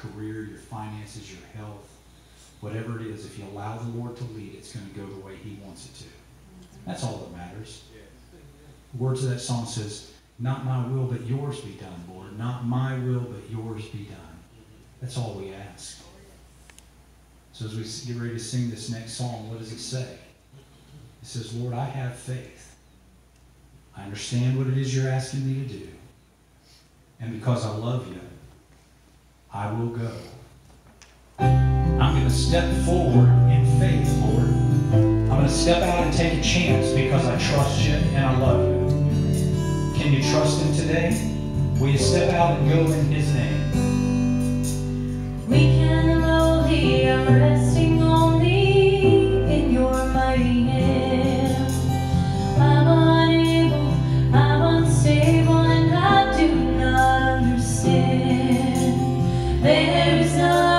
career, your finances, your health, whatever it is, if you allow the Lord to lead, it's going to go the way He wants it to. That's all that matters. The words of that song says, "Not my will, but yours be done, Lord. Not my will, but yours be done." That's all we ask. So as we get ready to sing this next song, what does it say? It says, Lord, I have faith. I understand what it is you're asking me to do. And because I love you, I will go. I'm going to step forward in faith, Lord. I'm going to step out and take a chance because I trust you and I love you. Can you trust him today? Will you step out and go in his name? There is no